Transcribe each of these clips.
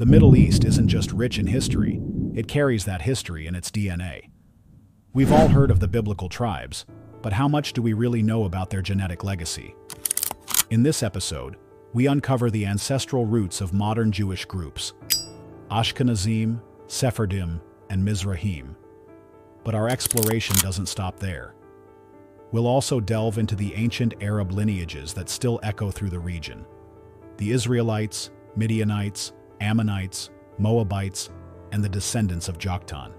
The Middle East isn't just rich in history, it carries that history in its DNA. We've all heard of the biblical tribes, but how much do we really know about their genetic legacy? In this episode, we uncover the ancestral roots of modern Jewish groups, Ashkenazim, Sephardim, and Mizrahim. But our exploration doesn't stop there. We'll also delve into the ancient Arab lineages that still echo through the region. The Israelites, Midianites, Ammonites, Moabites, and the descendants of Joktan.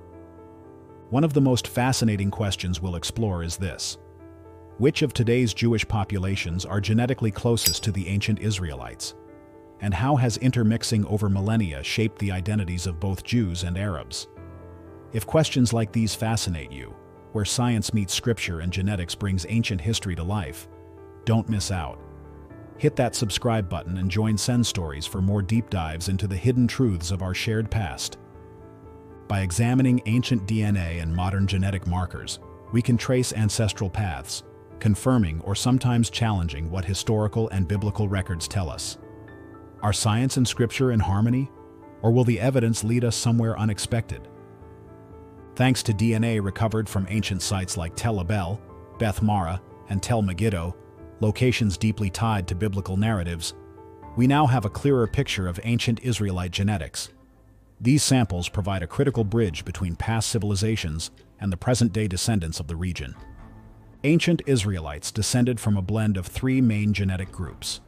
One of the most fascinating questions we'll explore is this. Which of today's Jewish populations are genetically closest to the ancient Israelites? And how has intermixing over millennia shaped the identities of both Jews and Arabs? If questions like these fascinate you, where science meets scripture and genetics brings ancient history to life, don't miss out. Hit that subscribe button and join SenStories for more deep dives into the hidden truths of our shared past. By examining ancient DNA and modern genetic markers, we can trace ancestral paths, confirming or sometimes challenging what historical and biblical records tell us. Are science and scripture in harmony, or will the evidence lead us somewhere unexpected? Thanks to DNA recovered from ancient sites like Tel Abel, Beth Mara, and Tel Megiddo, locations deeply tied to biblical narratives, we now have a clearer picture of ancient Israelite genetics. These samples provide a critical bridge between past civilizations and the present-day descendants of the region. Ancient Israelites descended from a blend of three main genetic groups,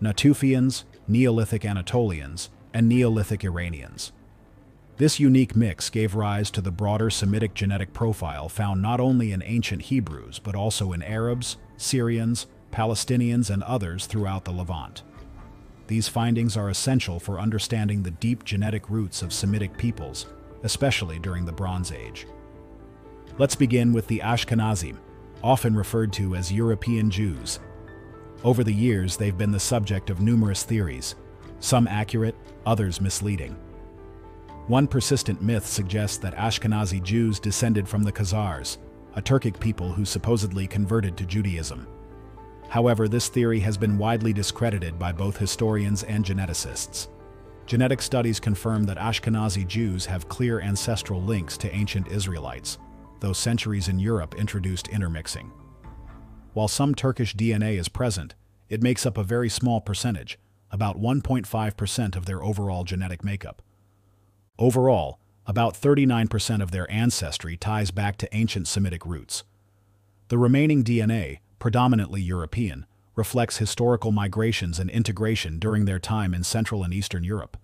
Natufians, Neolithic Anatolians, and Neolithic Iranians. This unique mix gave rise to the broader Semitic genetic profile found not only in ancient Hebrews but also in Arabs, Syrians, Palestinians, and others throughout the Levant. These findings are essential for understanding the deep genetic roots of Semitic peoples, especially during the Bronze Age. Let's begin with the Ashkenazim, often referred to as European Jews. Over the years, they've been the subject of numerous theories, some accurate, others misleading. One persistent myth suggests that Ashkenazi Jews descended from the Khazars, a Turkic people who supposedly converted to Judaism. However, this theory has been widely discredited by both historians and geneticists. Genetic studies confirm that Ashkenazi Jews have clear ancestral links to ancient Israelites, though centuries in Europe introduced intermixing. While some Turkish DNA is present, it makes up a very small percentage, about 1.5% of their overall genetic makeup. Overall, about 39% of their ancestry ties back to ancient Semitic roots. The remaining DNA, predominantly European, reflects historical migrations and integration during their time in Central and Eastern Europe.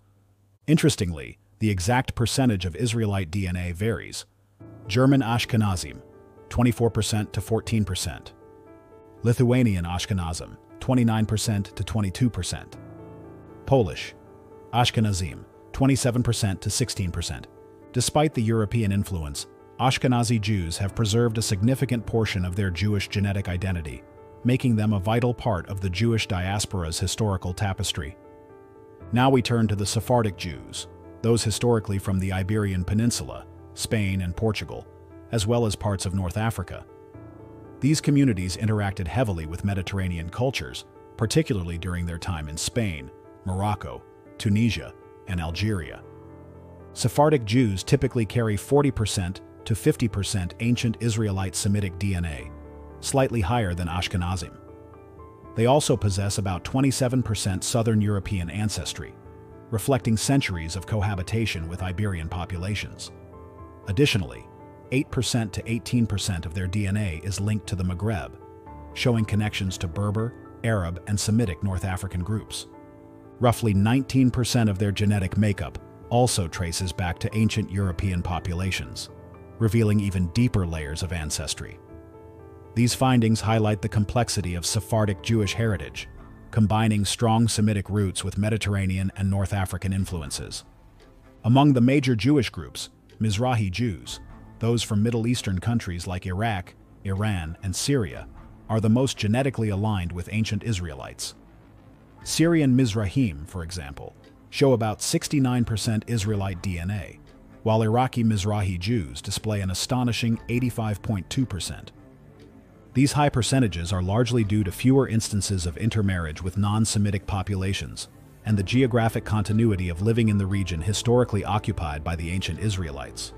Interestingly, the exact percentage of Israelite DNA varies. German Ashkenazim, 24% to 14%. Lithuanian Ashkenazim, 29% to 22%. Polish Ashkenazim, 27% to 16%. Despite the European influence, Ashkenazi Jews have preserved a significant portion of their Jewish genetic identity, making them a vital part of the Jewish diaspora's historical tapestry. Now we turn to the Sephardic Jews, those historically from the Iberian Peninsula, Spain and Portugal, as well as parts of North Africa. These communities interacted heavily with Mediterranean cultures, particularly during their time in Spain, Morocco, Tunisia, and Algeria. Sephardic Jews typically carry 40% to 50% ancient Israelite Semitic DNA, slightly higher than Ashkenazim. They also possess about 27% Southern European ancestry, reflecting centuries of cohabitation with Iberian populations. Additionally, 8% to 18% of their DNA is linked to the Maghreb, showing connections to Berber, Arab, and Semitic North African groups. Roughly 19% of their genetic makeup also traces back to ancient European populations revealing even deeper layers of ancestry. These findings highlight the complexity of Sephardic Jewish heritage, combining strong Semitic roots with Mediterranean and North African influences. Among the major Jewish groups, Mizrahi Jews, those from Middle Eastern countries like Iraq, Iran, and Syria, are the most genetically aligned with ancient Israelites. Syrian Mizrahim, for example, show about 69% Israelite DNA, while Iraqi Mizrahi Jews display an astonishing 85.2%. These high percentages are largely due to fewer instances of intermarriage with non-Semitic populations, and the geographic continuity of living in the region historically occupied by the ancient Israelites.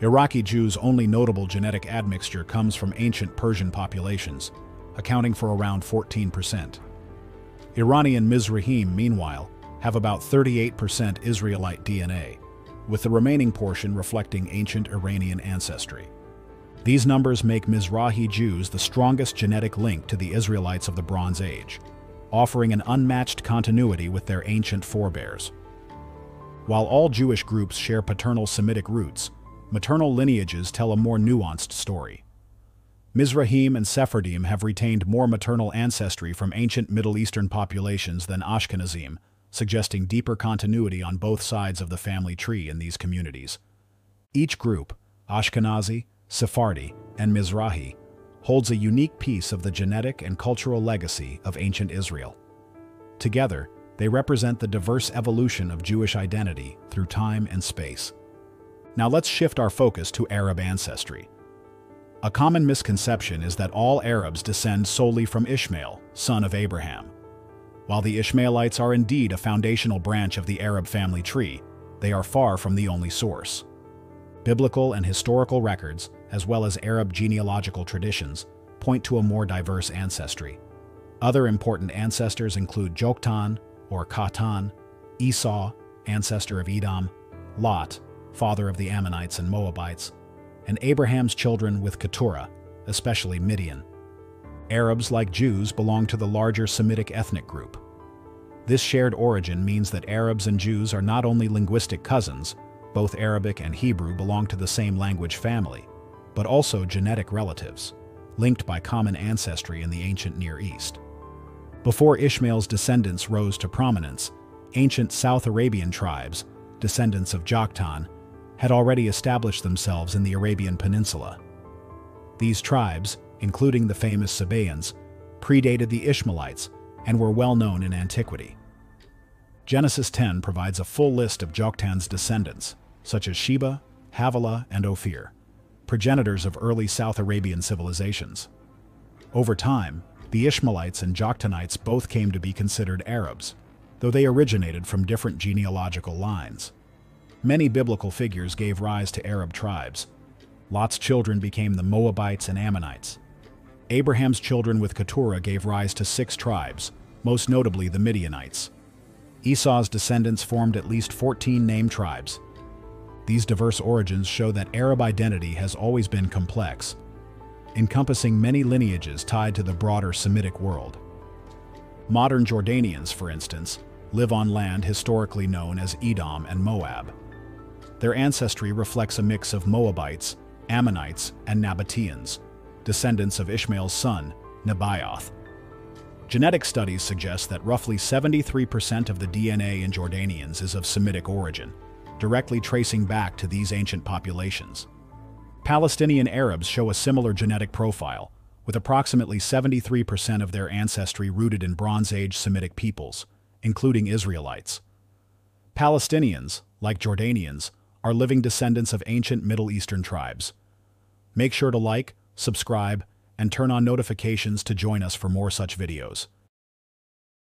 Iraqi Jews' only notable genetic admixture comes from ancient Persian populations, accounting for around 14%. Iranian Mizrahim, meanwhile, have about 38% Israelite DNA, with the remaining portion reflecting ancient Iranian ancestry. These numbers make Mizrahi Jews the strongest genetic link to the Israelites of the Bronze Age, offering an unmatched continuity with their ancient forebears. While all Jewish groups share paternal Semitic roots, maternal lineages tell a more nuanced story. Mizrahim and Sephardim have retained more maternal ancestry from ancient Middle Eastern populations than Ashkenazim, suggesting deeper continuity on both sides of the family tree in these communities. Each group, Ashkenazi, Sephardi, and Mizrahi, holds a unique piece of the genetic and cultural legacy of ancient Israel. Together, they represent the diverse evolution of Jewish identity through time and space. Now let's shift our focus to Arab ancestry. A common misconception is that all Arabs descend solely from Ishmael, son of Abraham. While the Ishmaelites are indeed a foundational branch of the Arab family tree, they are far from the only source. Biblical and historical records, as well as Arab genealogical traditions, point to a more diverse ancestry. Other important ancestors include Joktan, or Qahtan, Esau, ancestor of Edom, Lot, father of the Ammonites and Moabites, and Abraham's children with Keturah, especially Midian. Arabs, like Jews, belong to the larger Semitic ethnic group. This shared origin means that Arabs and Jews are not only linguistic cousins, both Arabic and Hebrew belong to the same language family, but also genetic relatives, linked by common ancestry in the ancient Near East. Before Ishmael's descendants rose to prominence, ancient South Arabian tribes, descendants of Joktan, had already established themselves in the Arabian Peninsula. These tribes, including the famous Sabaeans, predated the Ishmaelites and were well known in antiquity. Genesis 10 provides a full list of Joktan's descendants, such as Sheba, Havilah, and Ophir, progenitors of early South Arabian civilizations. Over time, the Ishmaelites and Joktanites both came to be considered Arabs, though they originated from different genealogical lines. Many biblical figures gave rise to Arab tribes. Lot's children became the Moabites and Ammonites, Abraham's children with Keturah gave rise to six tribes, most notably the Midianites. Esau's descendants formed at least 14 named tribes. These diverse origins show that Arab identity has always been complex, encompassing many lineages tied to the broader Semitic world. Modern Jordanians, for instance, live on land historically known as Edom and Moab. Their ancestry reflects a mix of Moabites, Ammonites, and Nabateans, descendants of Ishmael's son, Nebaioth. Genetic studies suggest that roughly 73% of the DNA in Jordanians is of Semitic origin, directly tracing back to these ancient populations. Palestinian Arabs show a similar genetic profile, with approximately 73% of their ancestry rooted in Bronze Age Semitic peoples, including Israelites. Palestinians, like Jordanians, are living descendants of ancient Middle Eastern tribes. Make sure to like, subscribe, and turn on notifications to join us for more such videos.